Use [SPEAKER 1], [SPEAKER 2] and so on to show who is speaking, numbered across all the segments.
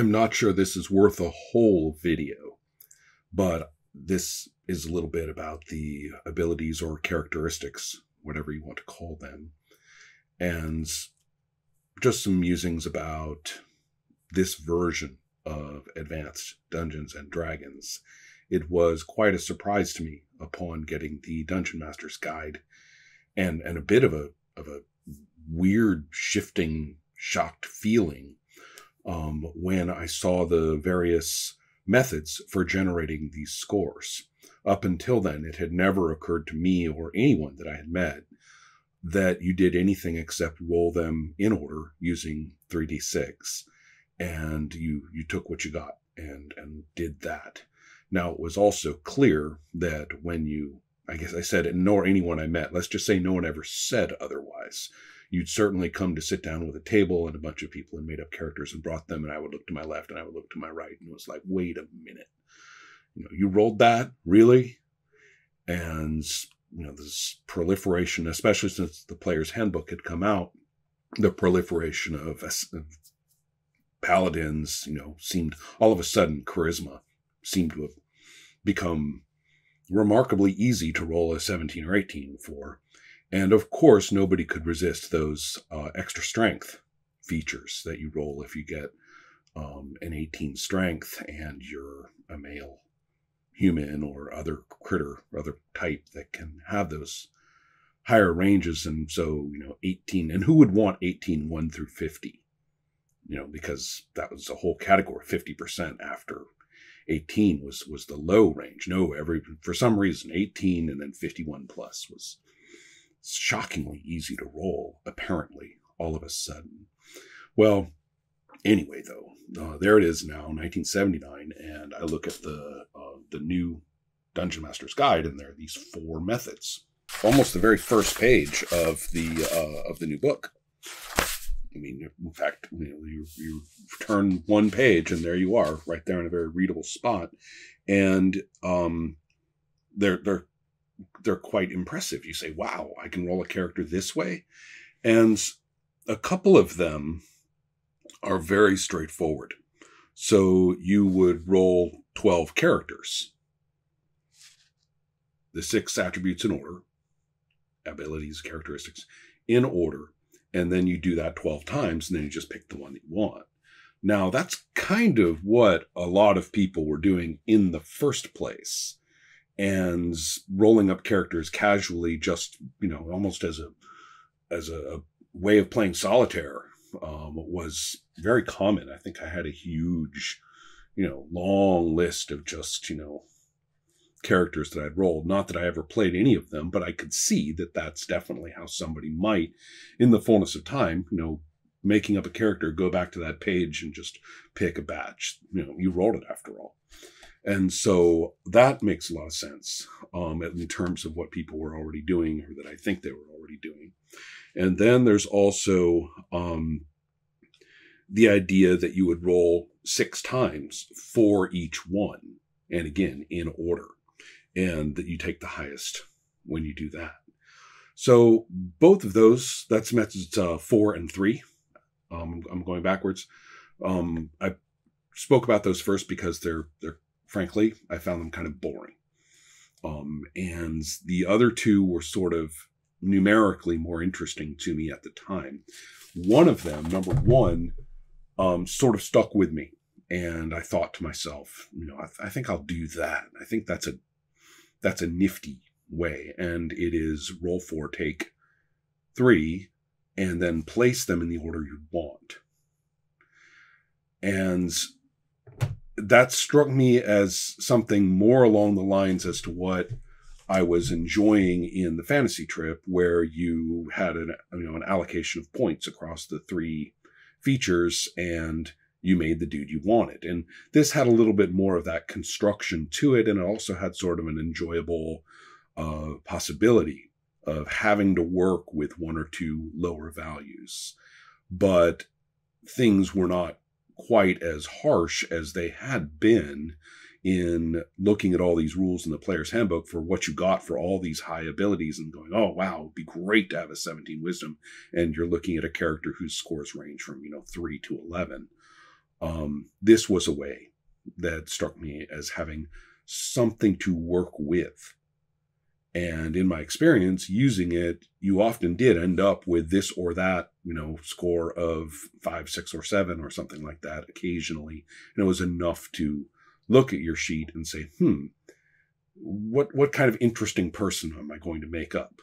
[SPEAKER 1] I'm not sure this is worth a whole video, but this is a little bit about the abilities or characteristics, whatever you want to call them, and just some musings about this version of Advanced Dungeons and Dragons. It was quite a surprise to me upon getting the Dungeon Master's Guide and and a bit of a of a weird shifting shocked feeling um, when I saw the various methods for generating these scores. Up until then, it had never occurred to me or anyone that I had met that you did anything except roll them in order using 3d6 and you you took what you got and and did that. Now it was also clear that when you i guess i said it nor anyone i met. Let's just say no one ever said otherwise you'd certainly come to sit down with a table and a bunch of people and made up characters and brought them and i would look to my left and i would look to my right and it was like wait a minute. You know you rolled that? Really? And you know this proliferation especially since the player's handbook had come out the proliferation of, of paladins you know seemed all of a sudden charisma seemed to have become remarkably easy to roll a 17 or 18 for and of course, nobody could resist those uh, extra strength features that you roll if you get um, an 18 strength and you're a male human or other critter, or other type that can have those higher ranges. And so, you know, 18, and who would want 18, 1 through 50? You know, because that was a whole category, 50% after 18 was was the low range. No, every for some reason 18 and then 51 plus was shockingly easy to roll, apparently, all of a sudden. Well, anyway, though, uh, there it is now, 1979, and I look at the uh, the new Dungeon Master's Guide, and there are these four methods, almost the very first page of the uh, of the new book. I mean, in fact, you know, you, you turn one page, and there you are, right there in a very readable spot, and um, they're they're they're quite impressive. You say, wow, I can roll a character this way. And a couple of them are very straightforward. So you would roll 12 characters, the six attributes in order, abilities, characteristics in order. And then you do that 12 times, and then you just pick the one that you want. Now, that's kind of what a lot of people were doing in the first place and rolling up characters casually, just you know, almost as a as a way of playing solitaire, um, was very common. I think I had a huge, you know, long list of just you know characters that I'd rolled. Not that I ever played any of them, but I could see that that's definitely how somebody might, in the fullness of time, you know, making up a character, go back to that page and just pick a batch. You know, you rolled it after all. And so that makes a lot of sense um, in terms of what people were already doing or that I think they were already doing. And then there's also um, the idea that you would roll six times for each one, and again, in order, and that you take the highest when you do that. So both of those, that's methods uh, four and three. Um, I'm going backwards. Um, I spoke about those first because they're they're frankly, I found them kind of boring. Um, and the other two were sort of numerically more interesting to me at the time. One of them, number one, um, sort of stuck with me. And I thought to myself, you know, I, th- I think I'll do that. I think that's a that's a nifty way. And it is roll four, take three, and then place them in the order you want. And that struck me as something more along the lines as to what I was enjoying in the fantasy trip, where you had an you know an allocation of points across the three features, and you made the dude you wanted. And this had a little bit more of that construction to it, and it also had sort of an enjoyable uh, possibility of having to work with one or two lower values, but things were not quite as harsh as they had been in looking at all these rules in the player's handbook for what you got for all these high abilities and going, oh, wow, it'd be great to have a 17 wisdom. And you're looking at a character whose scores range from, you know, three to 11. Um, this was a way that struck me as having something to work with. And in my experience using it, you often did end up with this or that, you know, score of five, six, or seven, or something like that occasionally. And it was enough to look at your sheet and say, hmm, what, what kind of interesting person am I going to make up?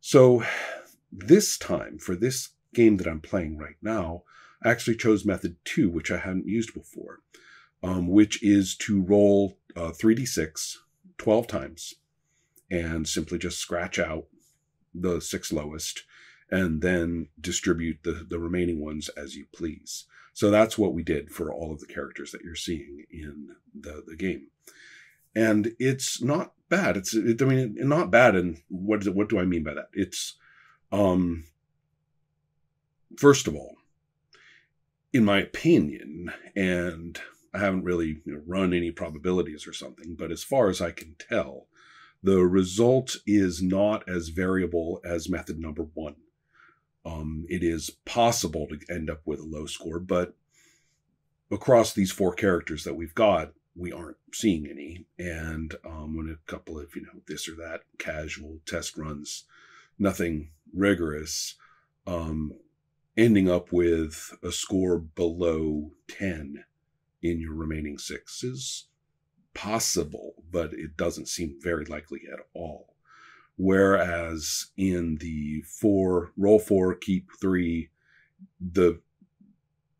[SPEAKER 1] So this time for this game that I'm playing right now, I actually chose method two, which I hadn't used before, um, which is to roll uh, 3d6 12 times and simply just scratch out the six lowest and then distribute the, the remaining ones as you please. So that's what we did for all of the characters that you're seeing in the, the game. And it's not bad. It's, it, I mean, not bad. And what, what do I mean by that? It's, um, first of all, in my opinion, and I haven't really you know, run any probabilities or something, but as far as I can tell, the result is not as variable as method number one. Um, it is possible to end up with a low score, but across these four characters that we've got, we aren't seeing any. And um, when a couple of, you know, this or that casual test runs, nothing rigorous, um, ending up with a score below 10 in your remaining six is possible, but it doesn't seem very likely at all. Whereas in the four, roll four, keep three, the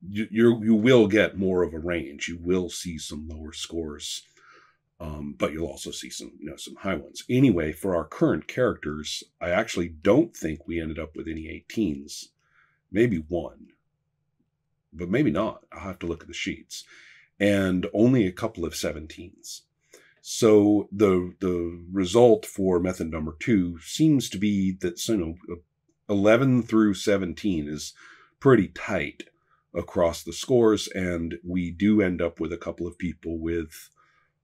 [SPEAKER 1] you you you will get more of a range. You will see some lower scores, um, but you'll also see some you know some high ones. Anyway, for our current characters, I actually don't think we ended up with any 18s. Maybe one, but maybe not. I'll have to look at the sheets and only a couple of 17s. So the the result for method number two seems to be that you know 11 through 17 is pretty tight across the scores, and we do end up with a couple of people with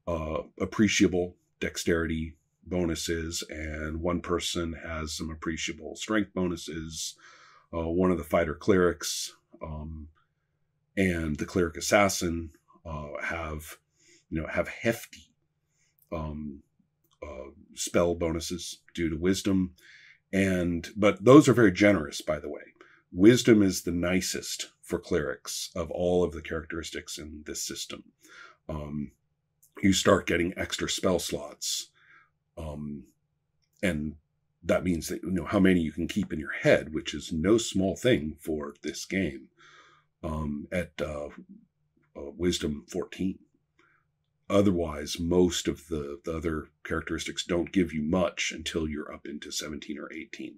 [SPEAKER 1] uh, appreciable dexterity bonuses, and one person has some appreciable strength bonuses. Uh, one of the fighter clerics um, and the cleric assassin uh, have you know have hefty um, uh, spell bonuses due to wisdom, and but those are very generous, by the way. Wisdom is the nicest for clerics of all of the characteristics in this system. Um, you start getting extra spell slots, um, and that means that you know how many you can keep in your head, which is no small thing for this game. Um, at uh, uh, wisdom 14. Otherwise, most of the, the other characteristics don't give you much until you're up into 17 or 18.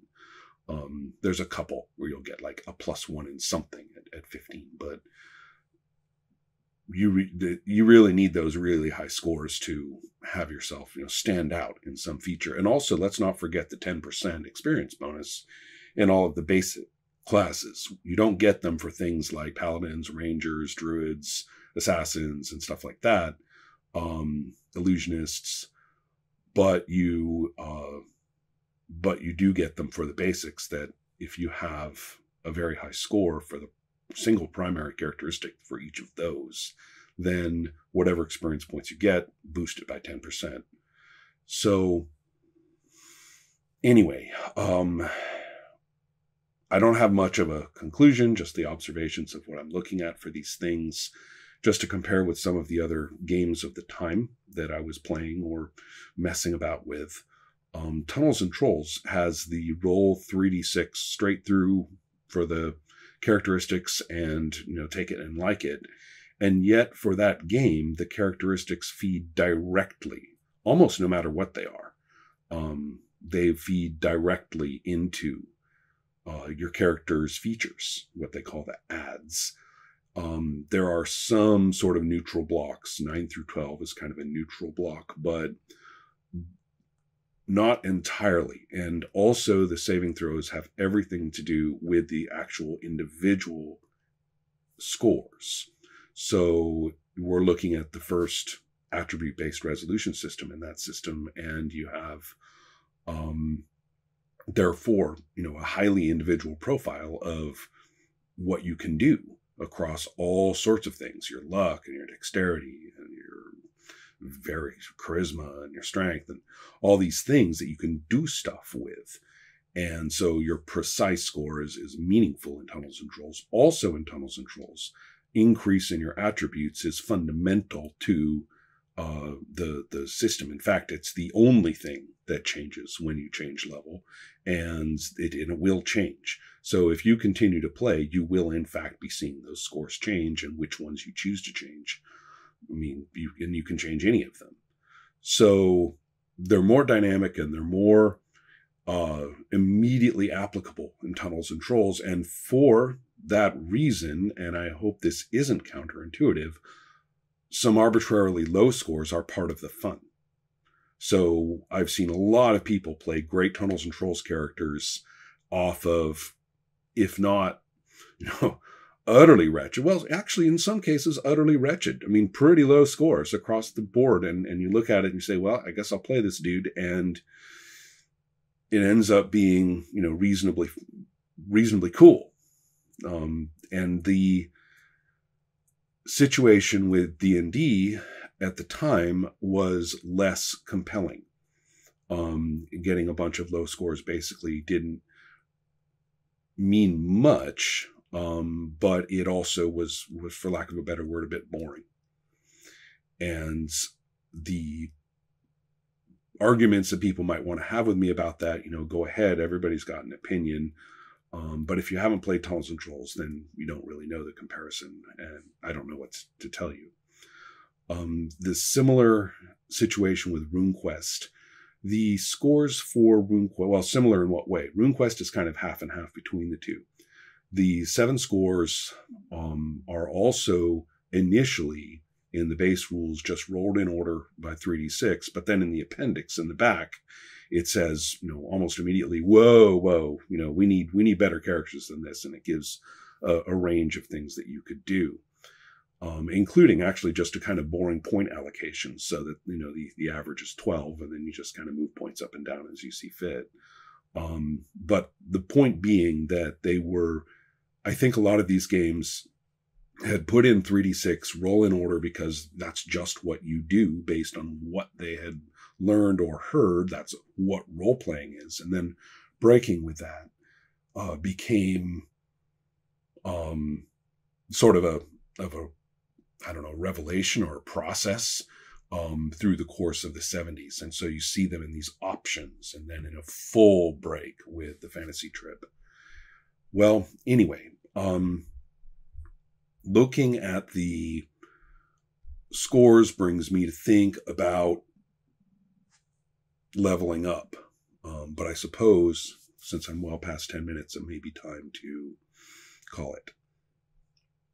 [SPEAKER 1] Um, there's a couple where you'll get like a plus one in something at, at 15, but you re- you really need those really high scores to have yourself you know stand out in some feature. And also, let's not forget the 10% experience bonus in all of the basic classes. You don't get them for things like paladins, rangers, druids, assassins, and stuff like that, um, illusionists. But you, uh, but you do get them for the basics. That if you have a very high score for the single primary characteristic for each of those, then whatever experience points you get, boost it by ten percent. So anyway, um, I don't have much of a conclusion, just the observations of what I'm looking at for these things, just to compare with some of the other games of the time that I was playing or messing about with. Um, Tunnels and Trolls has the roll 3d6 straight through for the characteristics and you know take it and like it. And yet for that game, the characteristics feed directly, almost no matter what they are. Um, they feed directly into uh, your character's features, what they call the adds. Um, there are some sort of neutral blocks. 9 through 12 is kind of a neutral block, but not entirely. And also, the saving throws have everything to do with the actual individual scores. So, we're looking at the first attribute based resolution system in that system, and you have um, therefore, you know, a highly individual profile of what you can do across all sorts of things your luck and your dexterity and your very charisma and your strength and all these things that you can do stuff with. And so your precise score is, is meaningful in tunnels and trolls. Also in tunnels and trolls, increase in your attributes is fundamental to uh, the the system. In fact, it's the only thing that changes when you change level, and it, and it will change. So if you continue to play, you will in fact be seeing those scores change and which ones you choose to change. I mean, you and you can change any of them. So they're more dynamic and they're more uh, immediately applicable in tunnels and trolls. And for that reason, and I hope this isn't counterintuitive, some arbitrarily low scores are part of the fun. So I've seen a lot of people play great Tunnels and Trolls characters off of, if not, you know, utterly wretched. Well, actually, in some cases, utterly wretched. I mean, pretty low scores across the board. And, and you look at it and you say, well, I guess I'll play this dude. And it ends up being, you know, reasonably, reasonably cool. Um, and the situation with D&D at the time was less compelling. Um, getting a bunch of low scores basically didn't mean much, um, but it also was, was, for lack of a better word, a bit boring. And the arguments that people might want to have with me about that, you know, go ahead. Everybody's got an opinion. Um, but if you haven't played Tunnels and Trolls, then you don't really know the comparison, and I don't know what to tell you. Um, the similar situation with RuneQuest, the scores for RuneQuest, well, similar in what way? RuneQuest is kind of half and half between the two. The seven scores um, are also initially in the base rules just rolled in order by 3d6, but then in the appendix in the back, it says, you know, almost immediately, whoa, whoa, you know, we need we need better characters than this, and it gives a, a range of things that you could do, um, including actually just a kind of boring point allocation, so that you know the the average is twelve, and then you just kind of move points up and down as you see fit. Um, but the point being that they were, I think, a lot of these games had put in 3d6 roll in order because that's just what you do based on what they had learned or heard. That's what role playing is. And then breaking with that uh, became um, sort of a of a I don't know revelation or process um, through the course of the 70s. And so you see them in these options and then in a full break with the fantasy trip. Well, anyway, um, looking at the scores brings me to think about leveling up. Um, but I suppose since I'm well past 10 minutes, it may be time to call it.